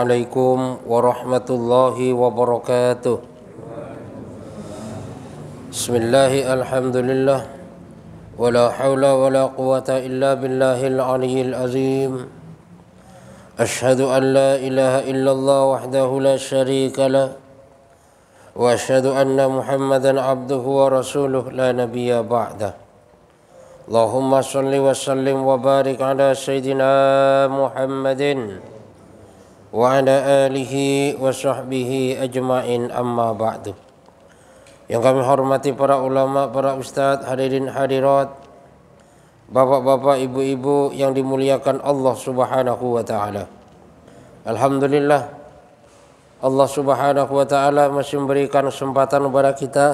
عليكم ورحمة الله وبركاته. بسم الله الحمد لله ولا حول ولا قوة إلا بالله العلي العظيم. أشهد أن لا إله إلا الله وحده لا شريك له وأشهد أن محمدا عبده ورسوله لا نبي بعده. اللهم صل وسلم وبارك على سيدنا محمد. وعلى آله وصحبه أجمعين أما بعد Yang kami hormati para ulama, para ustadz, hadirin hadirat, bapak-bapak, ibu-ibu yang dimuliakan Allah Subhanahu wa taala. Alhamdulillah Allah Subhanahu wa taala masih memberikan kesempatan kepada kita,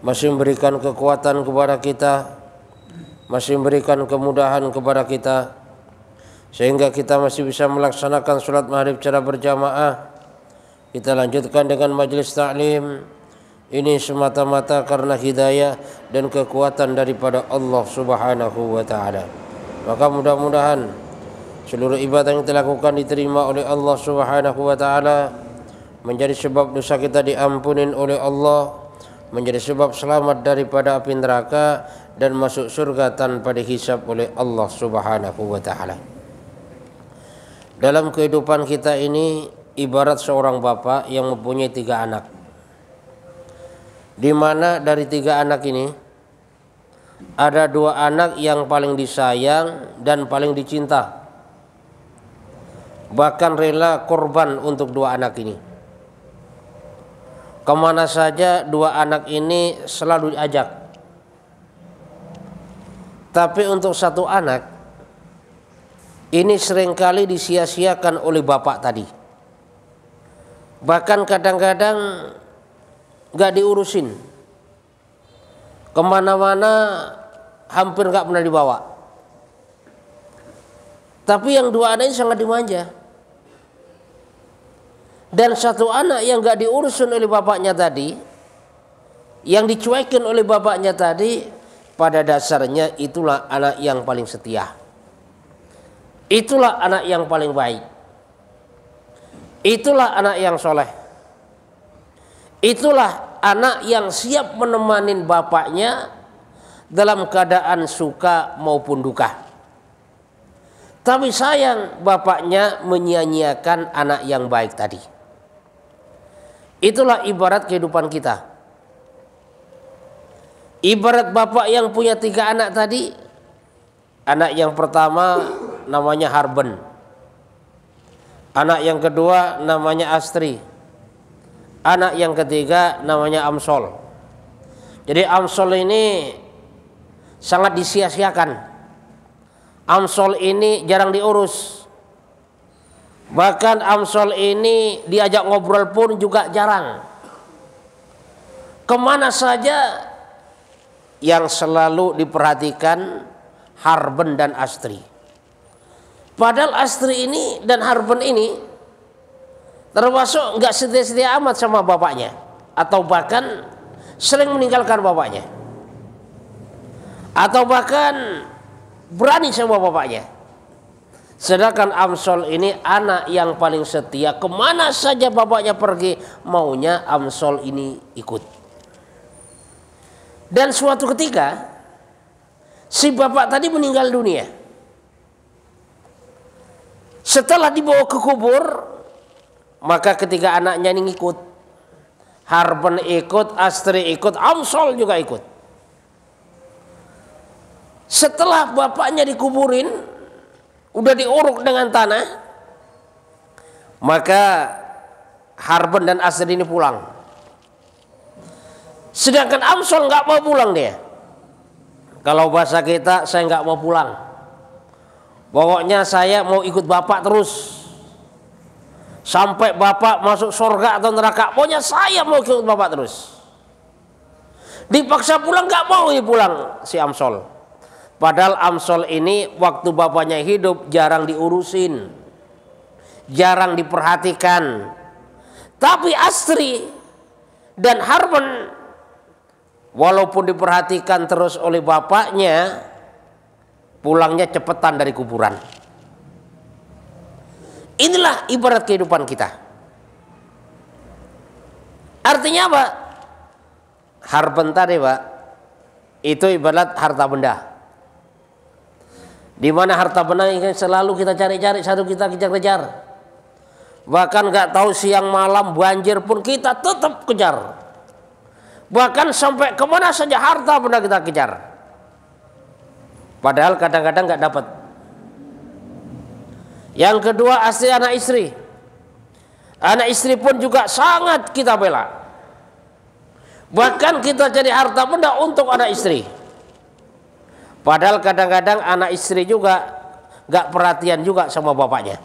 masih memberikan kekuatan kepada kita, masih memberikan kemudahan kepada kita sehingga kita masih bisa melaksanakan sholat maghrib secara berjamaah. Kita lanjutkan dengan majelis taklim. Ini semata-mata karena hidayah dan kekuatan daripada Allah Subhanahu wa taala. Maka mudah-mudahan seluruh ibadah yang kita lakukan diterima oleh Allah Subhanahu wa taala menjadi sebab dosa kita diampunin oleh Allah, menjadi sebab selamat daripada api neraka dan masuk surga tanpa dihisap oleh Allah Subhanahu wa taala. Dalam kehidupan kita ini ibarat seorang bapak yang mempunyai tiga anak. Di mana dari tiga anak ini ada dua anak yang paling disayang dan paling dicinta. Bahkan rela korban untuk dua anak ini. Ke mana saja dua anak ini selalu diajak. Tapi untuk satu anak ini sering kali disia-siakan oleh bapak tadi. Bahkan kadang-kadang gak diurusin. Ke mana-mana hampir gak pernah dibawa. Tapi yang dua anak ini sangat dimanja. Dan satu anak yang gak diurusin oleh bapaknya tadi, yang dicuekin oleh bapaknya tadi, pada dasarnya itulah anak yang paling setia. Itulah anak yang paling baik. Itulah anak yang soleh. Itulah anak yang siap menemanin bapaknya dalam keadaan suka maupun duka. Tapi sayang bapaknya menyia-nyiakan anak yang baik tadi. Itulah ibarat kehidupan kita. Ibarat bapak yang punya tiga anak tadi. Anak yang pertama namanya Harben. Anak yang kedua namanya Astri. Anak yang ketiga namanya Amsol. Jadi Amsol ini sangat disia-siakan. Amsol ini jarang diurus. Bahkan Amsol ini diajak ngobrol pun juga jarang. Ke mana saja yang selalu diperhatikan Harben dan Astri. Padahal Astri ini dan Harben ini termasuk nggak setia-setia amat sama bapaknya atau bahkan sering meninggalkan bapaknya atau bahkan berani sama bapaknya. Sedangkan Amsol ini anak yang paling setia ke mana saja bapaknya pergi maunya Amsol ini ikut. Dan suatu ketika si bapak tadi meninggal dunia. Setelah dibawa ke kubur, maka ketika anaknya ini ikut, Harben ikut, Astri ikut, Amsol juga ikut. Setelah bapaknya dikuburin, udah diuruk dengan tanah, maka Harben dan Astri ini pulang. Sedangkan Amsol nggak mau pulang dia. Kalau bahasa kita, saya nggak mau pulang. Pokoknya saya mau ikut bapak terus. Sampai bapak masuk surga atau neraka. Pokoknya saya mau ikut bapak terus. Dipaksa pulang gak mau ini pulang si Amsol. Padahal Amsol ini waktu bapaknya hidup jarang diurusin. Jarang diperhatikan. Tapi Astri dan Harmon walaupun diperhatikan terus oleh bapaknya pulangnya cepetan dari kuburan. Inilah ibarat kehidupan kita. Artinya apa? Harpen tadi pak, itu ibarat harta benda. Di mana harta benda yang selalu kita cari-cari, satu kita kejar-kejar. Bahkan nggak tahu siang malam banjir pun kita tetap kejar. Bahkan sampai ke mana saja harta benda kita kejar. Padahal kadang-kadang nggak dapat. Yang kedua asli anak istri. Anak istri pun juga sangat kita bela. Bahkan kita jadi harta benda untuk anak istri. Padahal kadang-kadang anak istri juga nggak perhatian juga sama bapaknya.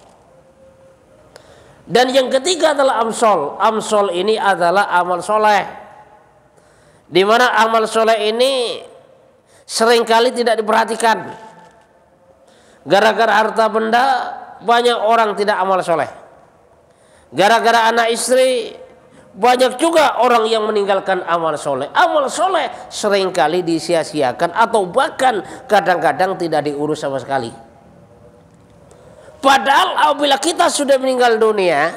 Dan yang ketiga adalah amsol. Amsol ini adalah amal soleh. Di mana amal soleh ini sering kali tidak diperhatikan. Gara-gara harta benda banyak orang tidak amal soleh. Gara-gara anak istri banyak juga orang yang meninggalkan amal soleh. Amal soleh sering kali disia-siakan atau bahkan kadang-kadang tidak diurus sama sekali. Padahal apabila kita sudah meninggal dunia,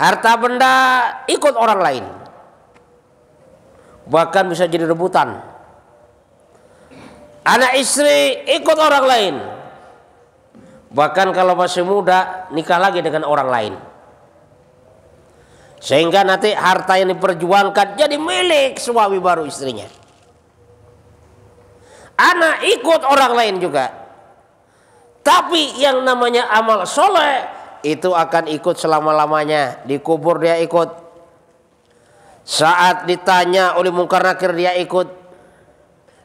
harta benda ikut orang lain. Bahkan bisa jadi rebutan. Anak istri ikut orang lain Bahkan kalau masih muda nikah lagi dengan orang lain. Sehingga nanti harta yang diperjuangkan jadi milik suami baru istrinya. Anak ikut orang lain juga. Tapi yang namanya amal soleh itu akan ikut selama-lamanya. Dikubur dia ikut. Saat ditanya oleh mungkar nakir dia ikut.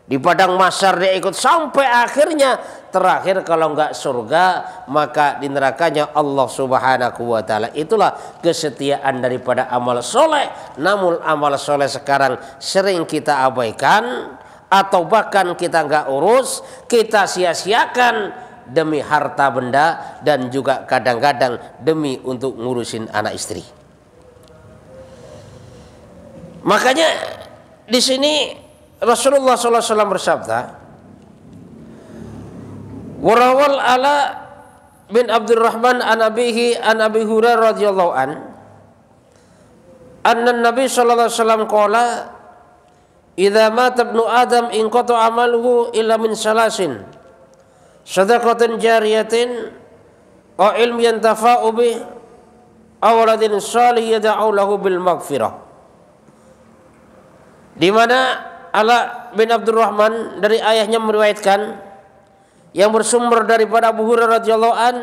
Di padang masar dia ikut sampai akhirnya terakhir kalau enggak surga maka di nerakanya Allah Subhanahu wa taala. Itulah kesetiaan daripada amal soleh. Namun amal soleh sekarang sering kita abaikan atau bahkan kita enggak urus, kita sia-siakan demi harta benda dan juga kadang-kadang demi untuk ngurusin anak istri. Makanya di sini Rasulullah SAW bersabda, Warawal ala bin Abdurrahman an abihi an Abi Hurairah radhiyallahu an anna Nabi sallallahu alaihi wasallam qala idza mata ibnu adam in qata amaluhu illa min salasin sadaqatin jariyatin aw ilmi yantafa'u bih aw waladin salih yad'u lahu bil maghfirah. Di mana Ala bin Abdurrahman dari ayahnya meriwayatkan yang bersumber daripada Abu Hurairah radhiyallahu an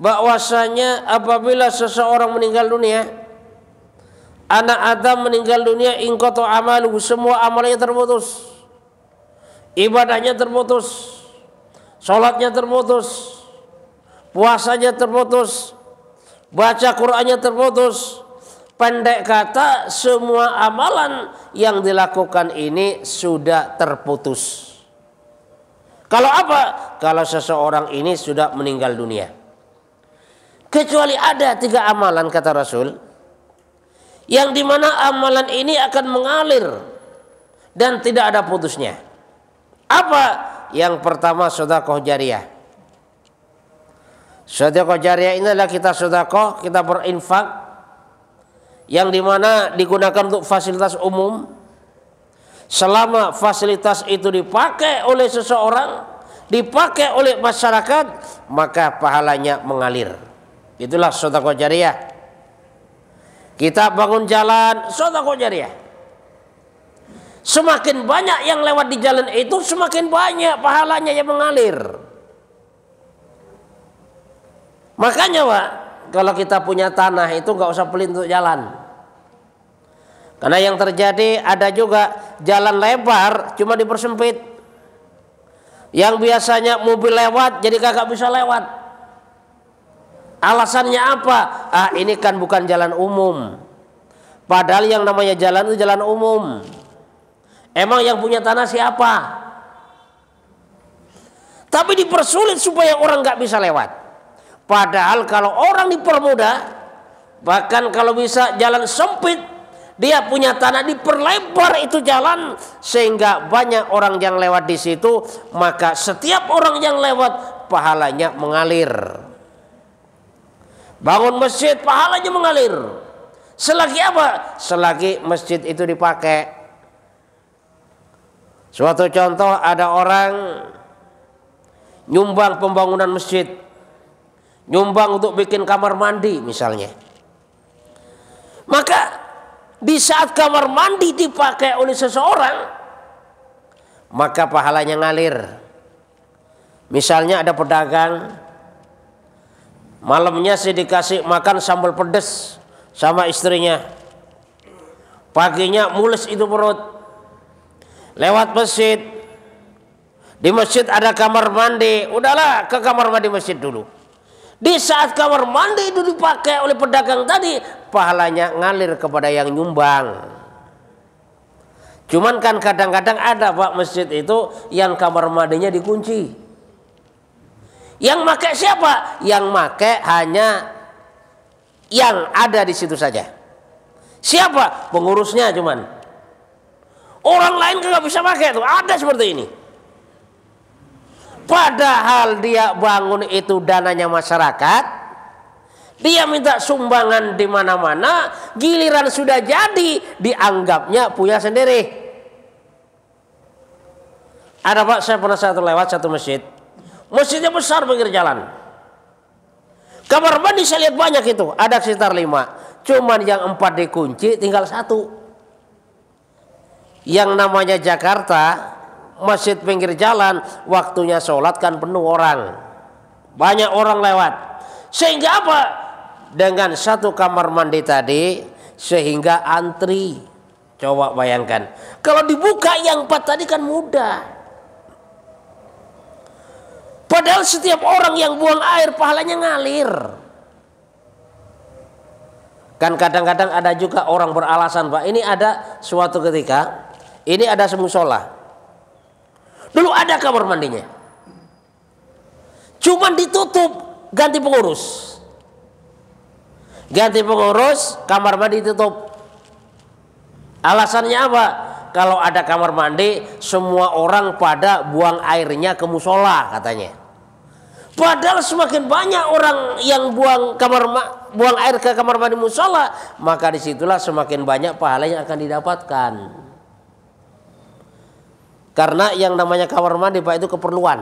bahwasanya apabila seseorang meninggal dunia anak Adam meninggal dunia ingkoto amalu semua amalnya terputus ibadahnya terputus sholatnya terputus puasanya terputus baca Qur'annya terputus Pendek kata semua amalan yang dilakukan ini sudah terputus. Kalau apa? Kalau seseorang ini sudah meninggal dunia. Kecuali ada tiga amalan kata Rasul. Yang di mana amalan ini akan mengalir. Dan tidak ada putusnya. Apa? Yang pertama sodakoh jariah. Sodakoh jariah ini adalah kita sodakoh, kita berinfak yang di mana digunakan untuk fasilitas umum. Selama fasilitas itu dipakai oleh seseorang dipakai oleh masyarakat maka pahalanya mengalir. Itulah sodako jariah. Kita bangun jalan sodako jariah. Semakin banyak yang lewat di jalan itu semakin banyak pahalanya yang mengalir. Makanya pak kalau kita punya tanah itu nggak usah pelit untuk jalan. Karena yang terjadi ada juga jalan lebar cuma dipersempit. Yang biasanya mobil lewat jadi kagak bisa lewat. Alasannya apa? Ah ini kan bukan jalan umum. Padahal yang namanya jalan itu jalan umum. Emang yang punya tanah siapa? Tapi dipersulit supaya orang nggak bisa lewat. Padahal kalau orang dipermudah, bahkan kalau bisa jalan sempit, dia punya tanah diperlebar itu jalan sehingga banyak orang yang lewat di situ, maka setiap orang yang lewat pahalanya mengalir. Bangun masjid pahalanya mengalir. Selagi apa? Selagi masjid itu dipakai. Suatu contoh ada orang nyumbang pembangunan masjid. Nyumbang untuk bikin kamar mandi misalnya. Maka di saat kamar mandi dipakai oleh seseorang, maka pahalanya ngalir. Misalnya ada pedagang, malamnya sih dikasih makan sambal pedas sama istrinya. Paginya mulus itu perut. Lewat masjid. Di masjid ada kamar mandi. Udahlah ke kamar mandi masjid dulu. Di saat kamar mandi itu dipakai oleh pedagang tadi, pahalanya ngalir kepada yang nyumbang. Cuman kan kadang-kadang ada Pak masjid itu yang kamar mandinya dikunci. Yang make siapa? Yang make hanya yang ada di situ saja. Siapa? Pengurusnya cuman. Orang lain nggak bisa pakai tuh. Ada seperti ini. Padahal dia bangun itu dananya masyarakat, dia minta sumbangan di mana-mana, giliran sudah jadi dianggapnya punya sendiri. Ada Pak, saya pernah satu lewat satu masjid. Masjidnya besar pinggir jalan. Kamar mandi saya lihat banyak itu, ada sekitar lima. Cuman yang empat dikunci, tinggal satu. Yang namanya Jakarta, masjid pinggir jalan waktunya sholat kan penuh orang. Banyak orang lewat. Sehingga apa? Dengan satu kamar mandi tadi sehingga antri. Coba bayangkan. Kalau dibuka yang empat tadi kan mudah. Padahal setiap orang yang buang air pahalanya ngalir. Kan kadang-kadang ada juga orang beralasan pak ini ada suatu ketika ini ada semusola Dulu ada kamar mandinya. Cuman ditutup ganti pengurus. Ganti pengurus, kamar mandi ditutup. Alasannya apa? Kalau ada kamar mandi, semua orang pada buang airnya ke musola katanya. Padahal semakin banyak orang yang buang kamar buang air ke kamar mandi musola, maka di situlah semakin banyak pahala yang akan didapatkan. Karena yang namanya kamar mandi Pak itu keperluan.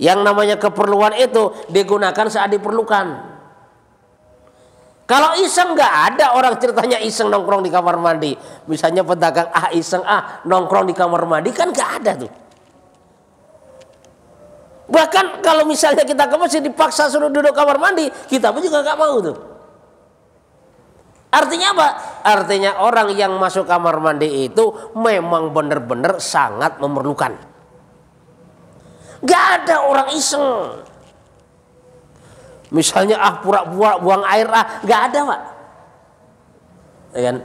Yang namanya keperluan itu digunakan saat diperlukan. Kalau iseng nggak ada orang ceritanya iseng nongkrong di kamar mandi. Misalnya pedagang ah iseng ah nongkrong di kamar mandi kan nggak ada tuh. Bahkan kalau misalnya kita ke masjid dipaksa suruh duduk kamar mandi, kita pun juga nggak mau tuh. Artinya apa? Artinya orang yang masuk kamar mandi itu memang benar-benar sangat memerlukan. Gak ada orang iseng. Misalnya ah pura-pura buang air ah, gak ada pak. Ya kan?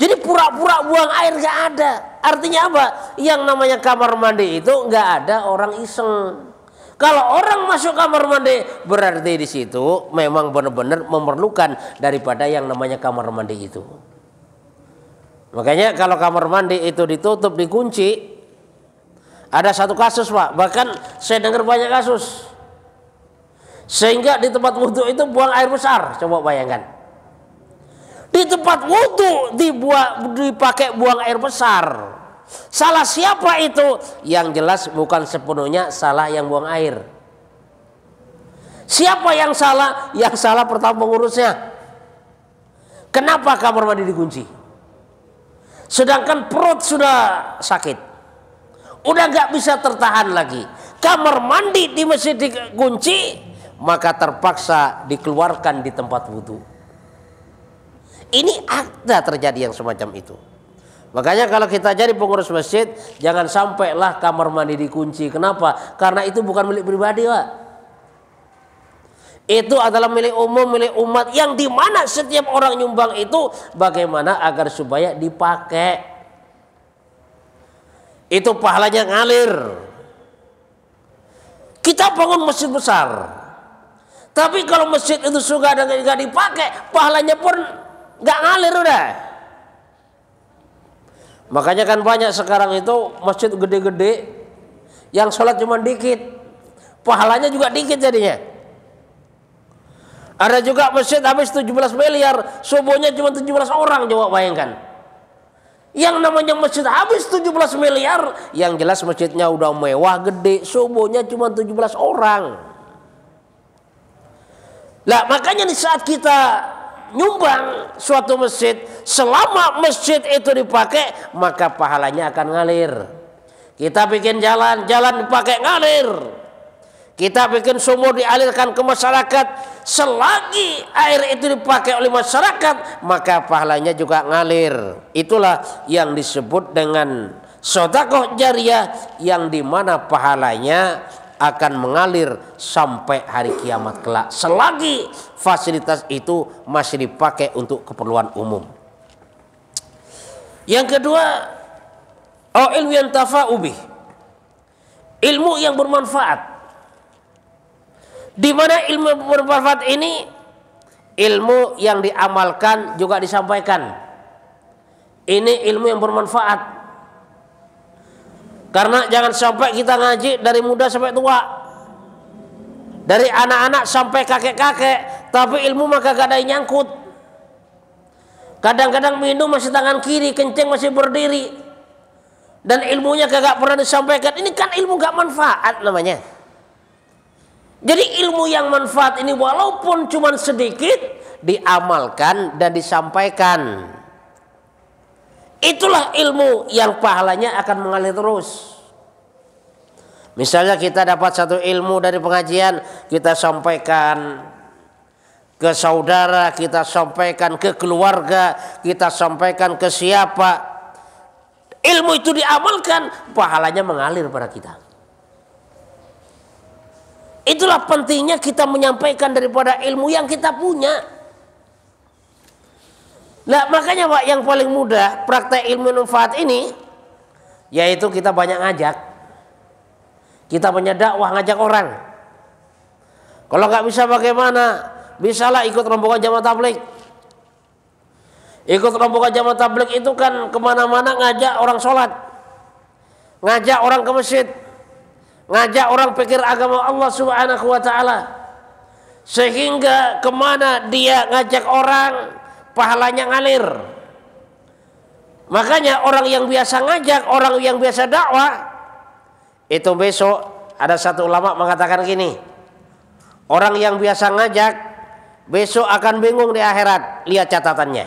Jadi pura-pura buang air gak ada. Artinya apa? Yang namanya kamar mandi itu gak ada orang iseng. Kalau orang masuk kamar mandi berarti di situ memang benar-benar memerlukan daripada yang namanya kamar mandi itu. Makanya kalau kamar mandi itu ditutup dikunci ada satu kasus pak. Bahkan saya dengar banyak kasus. Sehingga di tempat wudhu itu buang air besar. Coba bayangkan. Di tempat wudhu dibuat dipakai buang air besar Salah siapa itu? Yang jelas bukan sepenuhnya salah yang buang air. Siapa yang salah? Yang salah pertama pengurusnya. Kenapa kamar mandi dikunci? Sedangkan perut sudah sakit. Udah nggak bisa tertahan lagi. Kamar mandi di masjid dikunci, maka terpaksa dikeluarkan di tempat wudhu. Ini ada terjadi yang semacam itu. Makanya kalau kita jadi pengurus masjid, jangan sampailah kamar mandi dikunci. Kenapa? Karena itu bukan milik pribadi, Pak. Itu adalah milik umum, milik umat yang di mana setiap orang nyumbang itu bagaimana agar supaya dipakai. Itu pahalanya ngalir. Kita bangun masjid besar. Tapi kalau masjid itu suka dan nggak dipakai, pahalanya pun nggak ngalir udah. Makanya kan banyak sekarang itu masjid gede-gede yang sholat cuma dikit. Pahalanya juga dikit jadinya. Ada juga masjid habis 17 miliar, subuhnya cuma 17 orang coba bayangkan. Yang namanya masjid habis 17 miliar, yang jelas masjidnya udah mewah, gede, subuhnya cuma 17 orang. Lah makanya di saat kita nyumbang suatu masjid, selama masjid itu dipakai, maka pahalanya akan ngalir. Kita bikin jalan, jalan dipakai ngalir. Kita bikin sumur dialirkan ke masyarakat. Selagi air itu dipakai oleh masyarakat, maka pahalanya juga ngalir. Itulah yang disebut dengan sodakoh jariah yang di mana pahalanya akan mengalir sampai hari kiamat kelak selagi fasilitas itu masih dipakai untuk keperluan umum. Yang kedua, oh ilmu yang tafa'ubi. Ilmu yang bermanfaat. Di mana ilmu bermanfaat ini ilmu yang diamalkan juga disampaikan. Ini ilmu yang bermanfaat. Karena jangan sampai kita ngaji dari muda sampai tua. Dari anak-anak sampai kakek-kakek, tapi ilmu maka gak ada yang nyangkut. Kadang-kadang minum masih tangan kiri, kencing masih berdiri. Dan ilmunya kagak pernah disampaikan. Ini kan ilmu gak manfaat namanya. Jadi ilmu yang manfaat ini walaupun cuma sedikit diamalkan dan disampaikan. Itulah ilmu yang pahalanya akan mengalir terus. Misalnya kita dapat satu ilmu dari pengajian, kita sampaikan ke saudara, kita sampaikan ke keluarga, kita sampaikan ke siapa. Ilmu itu diamalkan, pahalanya mengalir pada kita. Itulah pentingnya kita menyampaikan daripada ilmu yang kita punya. Nah makanya Pak yang paling mudah praktek ilmu manfaat ini yaitu kita banyak ngajak. Kita banyak dakwah ngajak orang. Kalau nggak bisa bagaimana? Bisalah ikut rombongan jamaah tablik. Ikut rombongan jamaah tablik itu kan ke mana-mana ngajak orang sholat. Ngajak orang ke masjid ngajak orang pikir agama Allah Subhanahu wa taala. Sehingga ke mana dia ngajak orang pahalanya ngalir. Makanya orang yang biasa ngajak, orang yang biasa dakwah itu besok ada satu ulama mengatakan gini. Orang yang biasa ngajak besok akan bingung di akhirat. Lihat catatannya.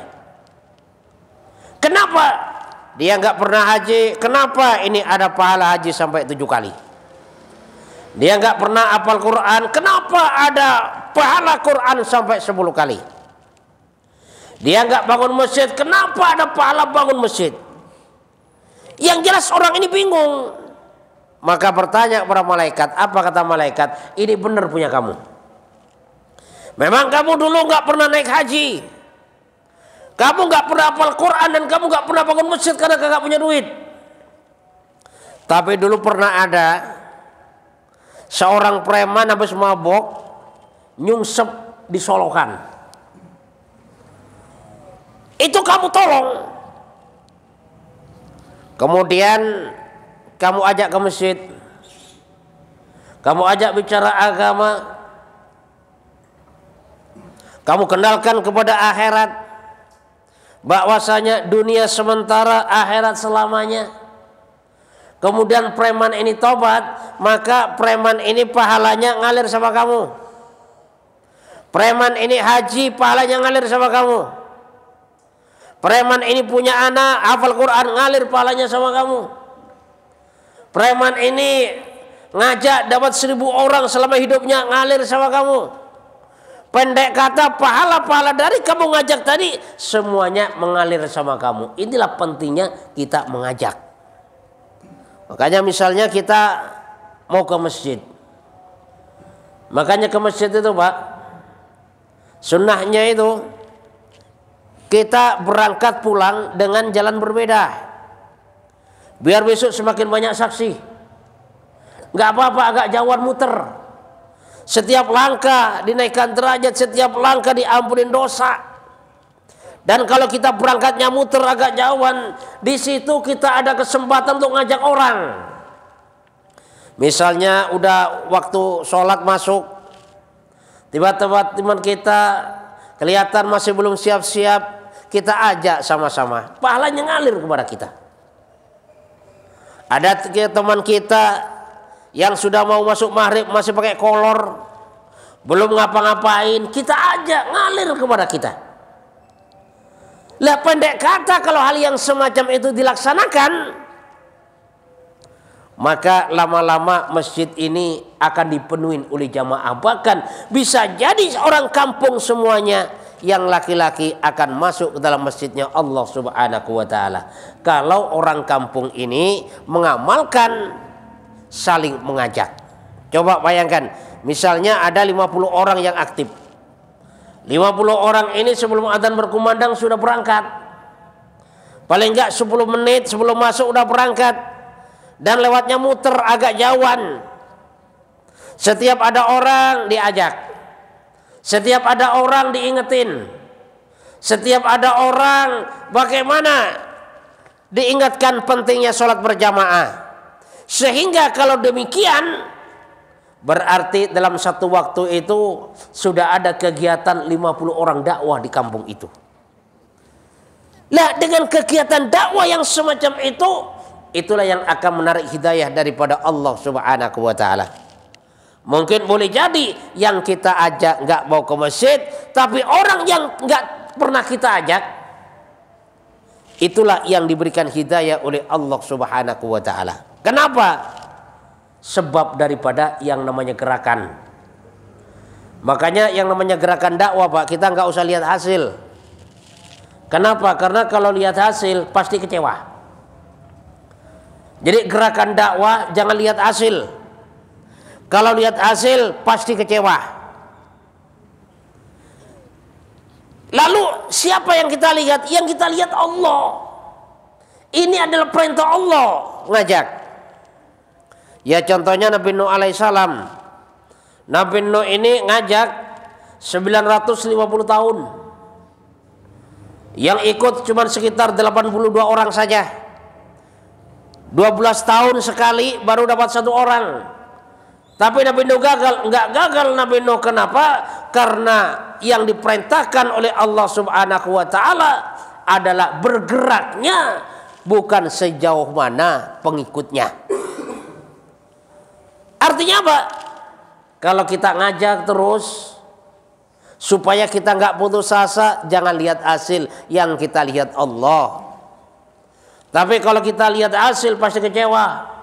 Kenapa dia nggak pernah haji? Kenapa ini ada pahala haji sampai tujuh kali? Dia nggak pernah apal Quran. Kenapa ada pahala Quran sampai 10 kali? Dia nggak bangun masjid. Kenapa ada pahala bangun masjid? Yang jelas orang ini bingung. Maka bertanya kepada malaikat. Apa kata malaikat? Ini benar punya kamu. Memang kamu dulu nggak pernah naik haji. Kamu nggak pernah apal Quran dan kamu nggak pernah bangun masjid karena kakak punya duit. Tapi dulu pernah ada seorang preman habis mabok nyungsep di solokan itu kamu tolong. Kemudian kamu ajak ke masjid. Kamu ajak bicara agama. Kamu kenalkan kepada akhirat. Bahwasanya dunia sementara akhirat selamanya. Kemudian preman ini tobat, maka preman ini pahalanya ngalir sama kamu. Preman ini haji, pahalanya ngalir sama kamu. Preman ini punya anak, hafal Quran, ngalir pahalanya sama kamu. Preman ini ngajak dapat seribu orang selama hidupnya, ngalir sama kamu. Pendek kata pahala-pahala dari kamu ngajak tadi semuanya mengalir sama kamu. Inilah pentingnya kita mengajak. Makanya misalnya kita mau ke masjid. Makanya ke masjid itu Pak. Sunnahnya itu kita berangkat pulang dengan jalan berbeda. Biar besok semakin banyak saksi. Gak apa-apa agak jauhan muter. Setiap langkah dinaikkan derajat, setiap langkah diampunin dosa. Dan kalau kita berangkatnya muter agak jauhan, di situ kita ada kesempatan untuk ngajak orang. Misalnya udah waktu sholat masuk, Tiba-tiba teman kita kelihatan masih belum siap-siap, kita ajak sama-sama. Pahalanya ngalir kepada kita. Ada teman kita yang sudah mau masuk maghrib masih pakai kolor, belum ngapa-ngapain, kita ajak ngalir kepada kita. Lah pendek kata kalau hal yang semacam itu dilaksanakan, maka lama-lama masjid ini akan dipenuhi oleh jamaah. Bahkan bisa jadi orang kampung semuanya yang laki-laki akan masuk ke dalam masjidnya Allah Subhanahu wa taala. Kalau orang kampung ini mengamalkan saling mengajak. Coba bayangkan, misalnya ada 50 orang yang aktif. 50 orang ini sebelum adzan berkumandang sudah berangkat. Paling enggak 10 menit sebelum masuk sudah berangkat. Dan lewatnya muter agak jauhan. Setiap ada orang diajak. Setiap ada orang diingetin. Setiap ada orang bagaimana diingatkan pentingnya sholat berjamaah. Sehingga kalau demikian berarti dalam satu waktu itu sudah ada kegiatan 50 orang dakwah di kampung itu. Nah dengan kegiatan dakwah yang semacam itu itulah yang akan menarik hidayah daripada Allah Subhanahu wa taala. Mungkin boleh jadi yang kita ajak nggak mau ke masjid, tapi orang yang nggak pernah kita ajak, itulah yang diberikan hidayah oleh Allah Subhanahu wa taala. Kenapa? Sebab daripada yang namanya gerakan. Makanya yang namanya gerakan dakwah Pak, kita nggak usah lihat hasil. Kenapa? Karena kalau lihat hasil pasti kecewa. Jadi gerakan dakwah jangan lihat hasil. Kalau lihat hasil pasti kecewa. Lalu siapa yang kita lihat? Yang kita lihat Allah. Ini adalah perintah Allah ngajak. Ya contohnya Nabi Nuh alaihissalam. Nabi Nuh ini ngajak 950 tahun. Yang ikut cuma sekitar 82 orang saja. 12 tahun sekali baru dapat satu orang. Tapi Nabi Nuh gagal, enggak gagal Nabi Nuh kenapa? Karena yang diperintahkan oleh Allah Subhanahu wa taala adalah bergeraknya bukan sejauh mana pengikutnya. Artinya apa? Kalau kita ngajak terus supaya kita nggak putus asa, jangan lihat hasil yang kita lihat Allah. Tapi kalau kita lihat hasil pasti kecewa.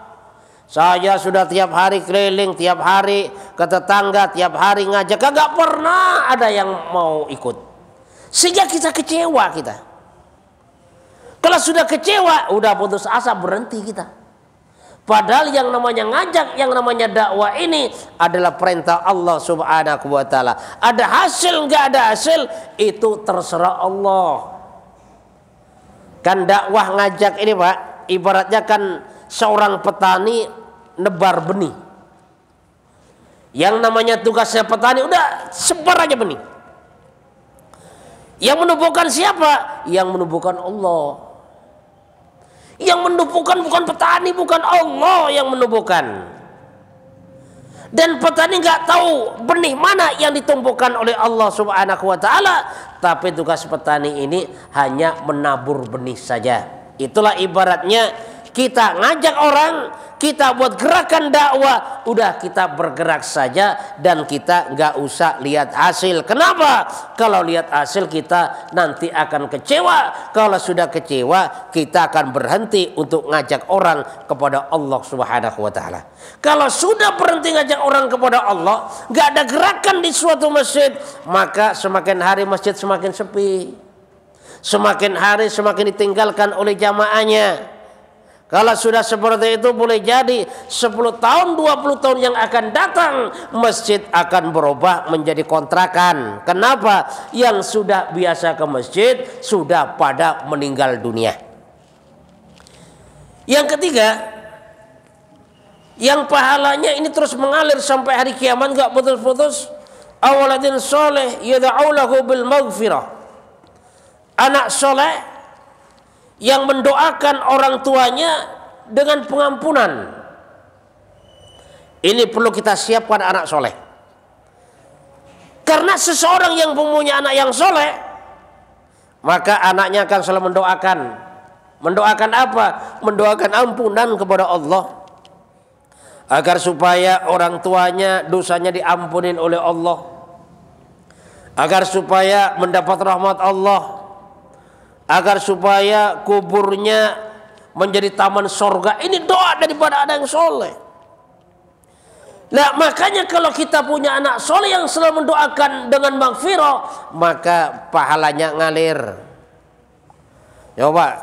Saya sudah tiap hari keliling, tiap hari ke tetangga, tiap hari ngajak, nggak pernah ada yang mau ikut. Sehingga kita kecewa kita. Kalau sudah kecewa, udah putus asa berhenti kita. Padahal yang namanya ngajak, yang namanya dakwah ini adalah perintah Allah Subhanahu wa taala. Ada hasil nggak ada hasil itu terserah Allah. Kan dakwah ngajak ini Pak, ibaratnya kan seorang petani nebar benih. Yang namanya tugasnya petani udah sebar aja benih. Yang menumbuhkan siapa? Yang menumbuhkan Allah. Yang menumbuhkan bukan petani, bukan Allah yang menumbuhkan. Dan petani nggak tahu benih mana yang ditumbuhkan oleh Allah Subhanahu wa taala, tapi tugas petani ini hanya menabur benih saja. Itulah ibaratnya kita ngajak orang kita buat gerakan dakwah, udah kita bergerak saja dan kita nggak usah lihat hasil. Kenapa? Kalau lihat hasil kita nanti akan kecewa. Kalau sudah kecewa, kita akan berhenti untuk ngajak orang kepada Allah Subhanahu wa taala. Kalau sudah berhenti ngajak orang kepada Allah, nggak ada gerakan di suatu masjid, maka semakin hari masjid semakin sepi. Semakin hari semakin ditinggalkan oleh jamaahnya. Kalau sudah seperti itu boleh jadi 10 tahun 20 tahun yang akan datang masjid akan berubah menjadi kontrakan. Kenapa? Yang sudah biasa ke masjid sudah pada meninggal dunia. Yang ketiga, yang pahalanya ini terus mengalir sampai hari kiamat nggak putus-putus. Awaladin soleh yada'ulahu bil maghfirah. Anak soleh yang mendoakan orang tuanya dengan pengampunan. Ini perlu kita siapkan anak soleh. Karena seseorang yang mempunyai anak yang soleh, maka anaknya akan selalu mendoakan. Mendoakan apa? Mendoakan ampunan kepada Allah. Agar supaya orang tuanya dosanya diampunin oleh Allah. Agar supaya mendapat rahmat Allah. Agar supaya kuburnya menjadi taman sorga. Ini doa daripada ada yang soleh. Nah makanya kalau kita punya anak soleh yang selalu mendoakan dengan maghfirah maka pahalanya ngalir. Coba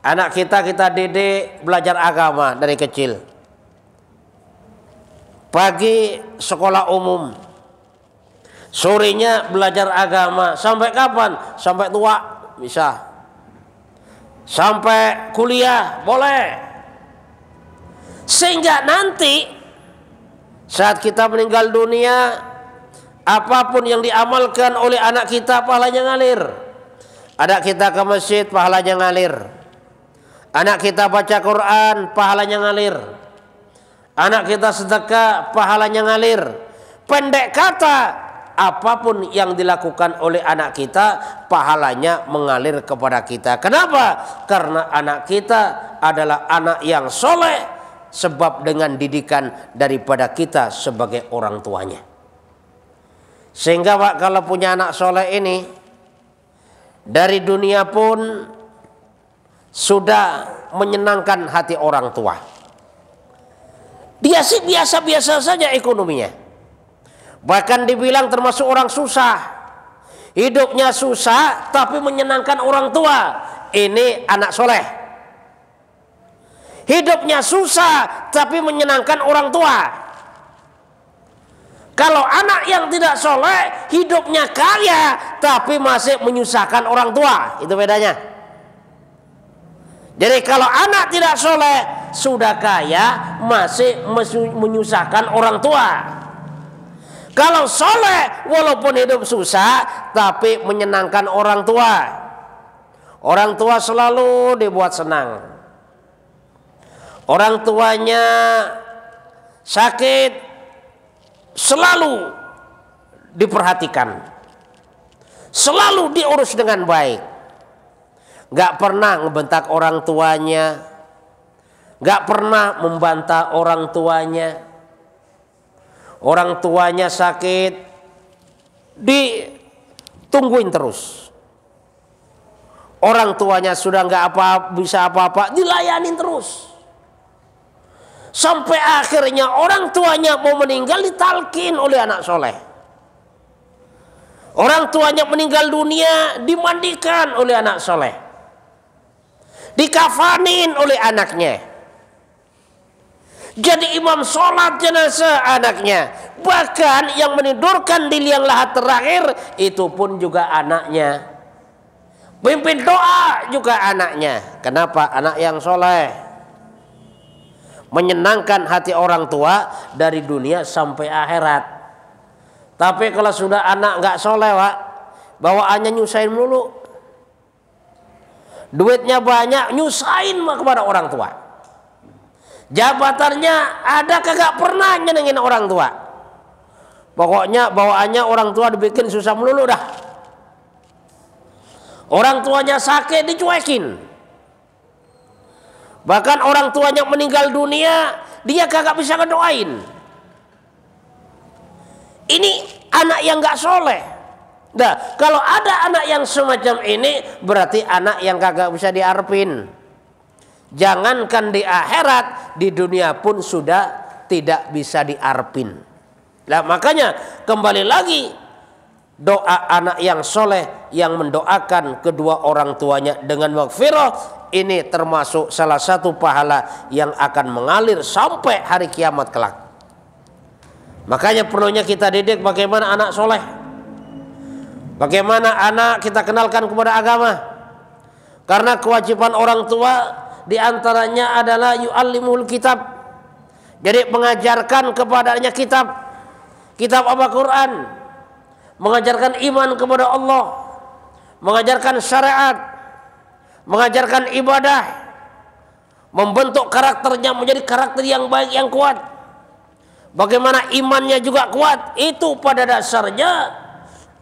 anak kita kita didik belajar agama dari kecil. Pagi sekolah umum, sorenya belajar agama sampai kapan? Sampai tua bisa. Sampai kuliah boleh. Sehingga nanti saat kita meninggal dunia, apa pun yang diamalkan oleh anak kita pahalanya ngalir. Anak kita ke masjid pahalanya ngalir. Anak kita baca Quran pahalanya ngalir. Anak kita sedekah pahalanya ngalir. Pendek kata, apa pun yang dilakukan oleh anak kita pahalanya mengalir kepada kita. Kenapa? Karena anak kita adalah anak yang soleh sebab dengan didikan daripada kita sebagai orang tuanya. Sehingga Pak kalau punya anak soleh ini dari dunia pun sudah menyenangkan hati orang tua. Dia sih biasa-biasa saja ekonominya. Bahkan dibilang termasuk orang susah. Hidupnya susah tapi menyenangkan orang tua. Ini anak soleh. Hidupnya susah tapi menyenangkan orang tua. Kalau anak yang tidak soleh hidupnya kaya tapi masih menyusahkan orang tua. Itu bedanya. Jadi kalau anak tidak soleh sudah kaya masih menyusahkan orang tua. Kalau soleh walaupun hidup susah tapi menyenangkan orang tua. Orang tua selalu dibuat senang. Orang tuanya sakit selalu diperhatikan. Selalu diurus dengan baik. Gak pernah ngebentak orang tuanya. Gak pernah membantah orang tuanya. Orang tuanya sakit ditungguin terus. Orang tuanya sudah nggak apa bisa apa-apa dilayanin terus. Sampai akhirnya orang tuanya mau meninggal ditalkin oleh anak soleh. Orang tuanya meninggal dunia dimandikan oleh anak soleh. Dikafanin oleh anaknya. Jadi imam sholat jenazah anaknya. Bahkan yang menidurkan di liang lahat terakhir itu pun juga anaknya. Pimpin doa juga anaknya. Kenapa? Anak yang soleh menyenangkan hati orang tua dari dunia sampai akhirat. Tapi kalau sudah anak nggak soleh, Pak, bawaannya nyusahin mulu. Duitnya banyak, nyusahin kepada orang tua. Jabatannya ada kagak pernah nyenengin orang tua. Pokoknya bawaannya orang tua dibikin susah melulu dah. Orang tuanya sakit dicuekin. Bahkan orang tuanya meninggal dunia, dia kagak bisa ngedoain. Ini anak yang gak soleh. Nah, kalau ada anak yang semacam ini, berarti anak yang kagak bisa diarpin. Jangankan di akhirat, di dunia pun sudah tidak bisa diarpin. Nah, makanya kembali lagi doa anak yang soleh yang mendoakan kedua orang tuanya dengan maghfirah ini termasuk salah satu pahala yang akan mengalir sampai hari kiamat kelak. Makanya perlunya kita didik bagaimana anak soleh. Bagaimana anak kita kenalkan kepada agama. Karena kewajiban orang tua di antaranya adalah yu'allimul kitab. Jadi mengajarkan kepadanya kitab. Kitab apa Quran. Mengajarkan iman kepada Allah. Mengajarkan syariat mengajarkan ibadah, membentuk karakternya menjadi karakter yang baik yang kuat. Bagaimana imannya juga kuat, itu pada dasarnya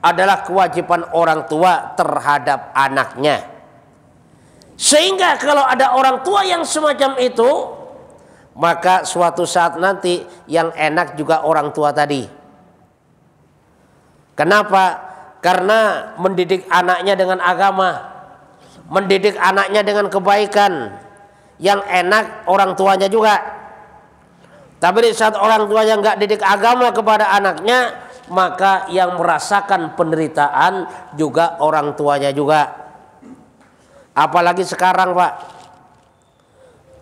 adalah kewajiban orang tua terhadap anaknya. Sehingga kalau ada orang tua yang semacam itu, maka suatu saat nanti yang enak juga orang tua tadi. Kenapa? Karena mendidik anaknya dengan agama, mendidik anaknya dengan kebaikan, yang enak orang tuanya juga. Tapi di saat orang tuanya nggak didik agama kepada anaknya, maka yang merasakan penderitaan juga orang tuanya juga. Apalagi sekarang Pak,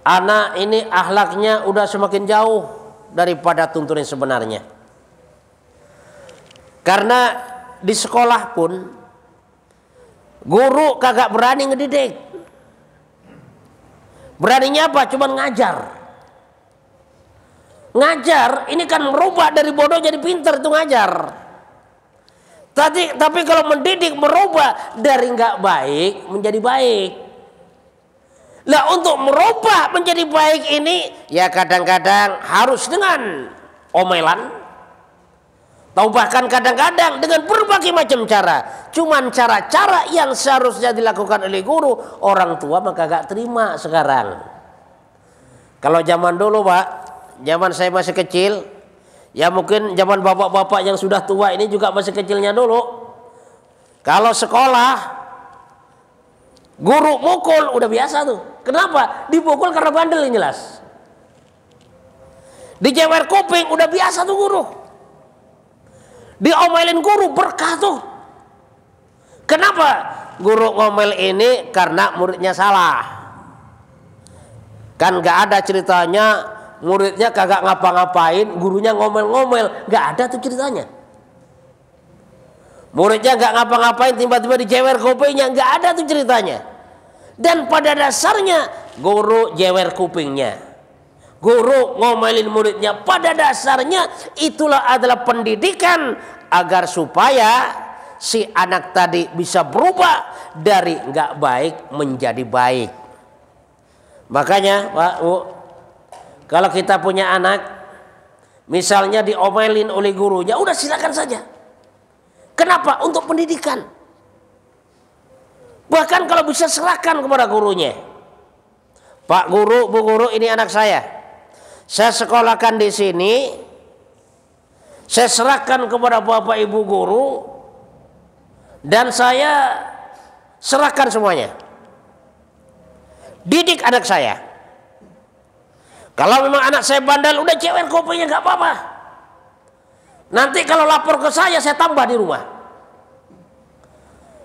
anak ini ahlaknya udah semakin jauh daripada tuntunan sebenarnya. Karena di sekolah pun guru kagak berani ngedidik. Beraninya apa? Cuma ngajar. Ngajar ini kan merubah dari bodoh jadi pinter itu ngajar. Tapi tapi kalau mendidik merubah dari nggak baik menjadi baik. Lah untuk merubah menjadi baik ini ya kadang-kadang harus dengan omelan. Tahu bahkan kadang-kadang dengan berbagai macam cara. Cuman cara-cara yang seharusnya dilakukan oleh guru orang tua maka gak terima sekarang. Kalau zaman dulu pak zaman saya masih kecil, ya mungkin zaman bapak-bapak yang sudah tua ini juga masih kecilnya dulu. Kalau sekolah, guru mukul udah biasa tuh. Kenapa? Dipukul karena bandel ini jelas. Dijewer kuping udah biasa tuh guru. Diomelin guru berkah tuh. Kenapa? Guru ngomel ini karena muridnya salah. Kan gak ada ceritanya muridnya kagak ngapa-ngapain, gurunya ngomel-ngomel, nggak ada tuh ceritanya. Muridnya nggak ngapa-ngapain, tiba-tiba dijewer kupingnya, nggak ada tuh ceritanya. Dan pada dasarnya guru jewer kupingnya. Guru ngomelin muridnya. Pada dasarnya itulah adalah pendidikan agar supaya si anak tadi bisa berubah dari nggak baik menjadi baik. Makanya Pak Bu, kalau kita punya anak, misalnya diomelin oleh gurunya, udah silakan saja. Kenapa? Untuk pendidikan. Bahkan kalau bisa serahkan kepada gurunya. Pak guru, Bu guru, ini anak saya. Saya sekolahkan di sini. Saya serahkan kepada Bapak Ibu guru dan saya serahkan semuanya. Didik anak saya. Kalau memang anak saya bandel, udah cewek kopinya nggak apa-apa. Nanti kalau lapor ke saya, saya tambah di rumah.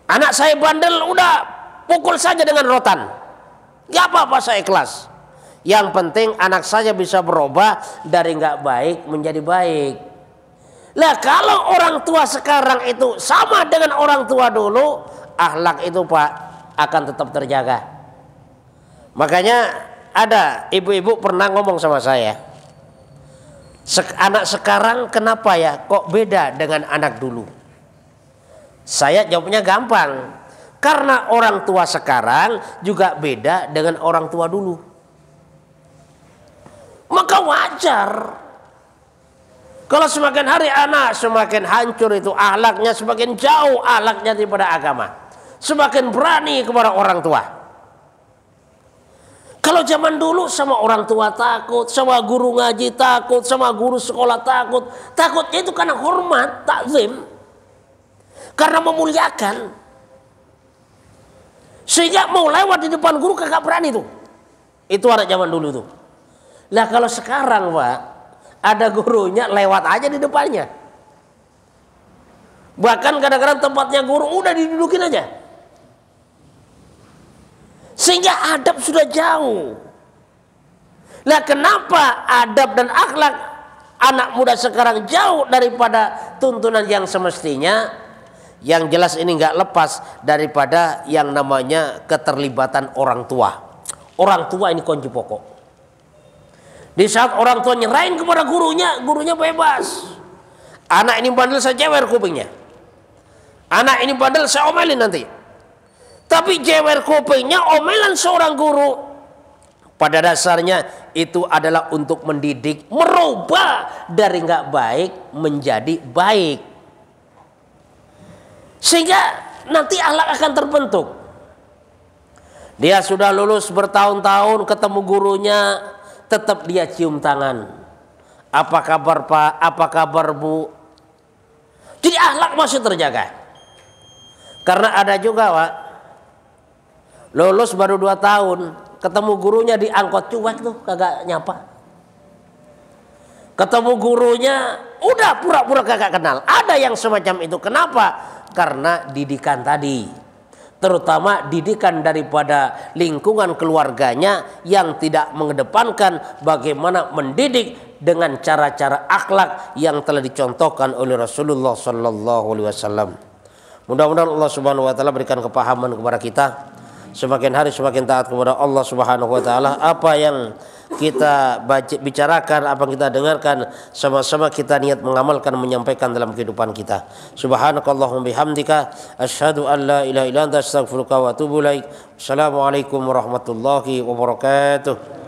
Anak saya bandel, udah pukul saja dengan rotan. Gak apa-apa saya ikhlas. Yang penting anak saya bisa berubah dari nggak baik menjadi baik. Lah kalau orang tua sekarang itu sama dengan orang tua dulu, akhlak itu Pak akan tetap terjaga. Makanya ada ibu-ibu pernah ngomong sama saya. Anak sekarang kenapa ya kok beda dengan anak dulu? Saya jawabnya gampang. Karena orang tua sekarang juga beda dengan orang tua dulu. Maka wajar. Kalau semakin hari anak semakin hancur itu ahlaknya semakin jauh ahlaknya daripada agama. Semakin berani kepada orang tua. Kalau zaman dulu sama orang tua takut, sama guru ngaji takut, sama guru sekolah takut. Takutnya itu karena hormat, takzim. Karena memuliakan. Sehingga mau lewat di depan guru kagak berani tuh. Itu anak zaman dulu tuh. Lah kalau sekarang Pak, ada gurunya lewat aja di depannya. Bahkan kadang-kadang tempatnya guru udah didudukin aja. Sehingga adab sudah jauh. Nah kenapa adab dan akhlak anak muda sekarang jauh daripada tuntunan yang semestinya? Yang jelas ini nggak lepas daripada yang namanya keterlibatan orang tua. Orang tua ini kunci pokok. Di saat orang tua nyerahin kepada gurunya, gurunya bebas. Anak ini bandel saya jewer kupingnya. Anak ini bandel saya omelin nanti. Tapi jewer kupingnya omelan seorang guru. Pada dasarnya itu adalah untuk mendidik, merubah dari nggak baik menjadi baik. Sehingga nanti akhlak akan terbentuk. Dia sudah lulus bertahun-tahun ketemu gurunya, tetap dia cium tangan. Apa kabar Pak? Apa kabar Bu? Jadi akhlak masih terjaga. Karena ada juga Pak, lulus baru dua tahun, ketemu gurunya di angkot cuek tuh, kagak nyapa. Ketemu gurunya, udah pura-pura kagak kenal. Ada yang semacam itu. Kenapa? Karena didikan tadi. Terutama didikan daripada lingkungan keluarganya yang tidak mengedepankan bagaimana mendidik dengan cara-cara akhlak yang telah dicontohkan oleh Rasulullah Sallallahu Alaihi Wasallam. Mudah-mudahan Allah Subhanahu Wa Taala berikan kepahaman kepada kita. Semakin hari semakin taat kepada Allah Subhanahu Wa Taala. Apa yang kita bicarakan, apa yang kita dengarkan, sama-sama kita niat mengamalkan, menyampaikan dalam kehidupan kita. Subhanakallahumma bihamdika, asyhadu an la ilaha illa anta astaghfiruka wa atubu ilaik. Assalamualaikum warahmatullahi wabarakatuh.